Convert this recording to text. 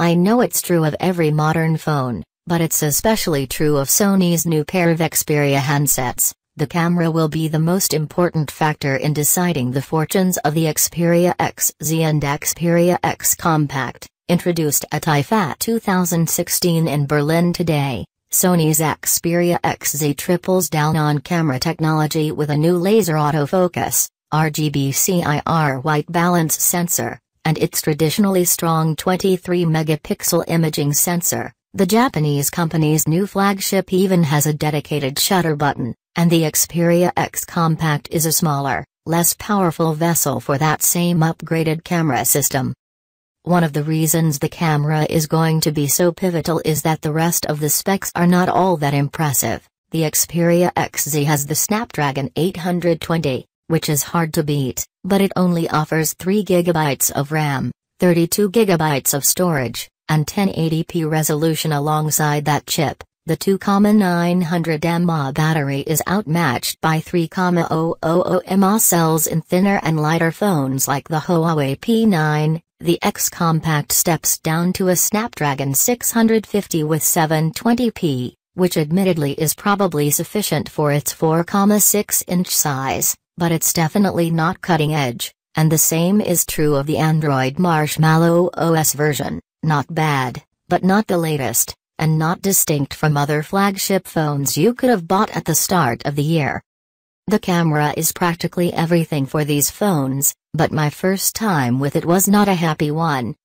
I know it's true of every modern phone, but it's especially true of Sony's new pair of Xperia handsets. The camera will be the most important factor in deciding the fortunes of the Xperia XZ and Xperia X Compact, introduced at IFA 2016 in Berlin today. Sony's Xperia XZ triples down on camera technology with a new laser autofocus, RGBC-IR white balance sensor, and its traditionally strong 23 megapixel imaging sensor. The Japanese company's new flagship even has a dedicated shutter button, and the Xperia X Compact is a smaller, less powerful vessel for that same upgraded camera system. One of the reasons the camera is going to be so pivotal is that the rest of the specs are not all that impressive. The Xperia XZ has the Snapdragon 820, which is hard to beat, but it only offers 3GB of RAM, 32GB of storage, and 1080p resolution alongside that chip. The 2,900 mAh battery is outmatched by 3,000 mAh cells in thinner and lighter phones like the Huawei P9, the X Compact steps down to a Snapdragon 650 with 720p, which admittedly is probably sufficient for its 4,6-inch size, but it's definitely not cutting edge, and the same is true of the Android Marshmallow OS version, not bad, but not the latest, and not distinct from other flagship phones you could have bought at the start of the year. The camera is practically everything for these phones, but my first time with it was not a happy one.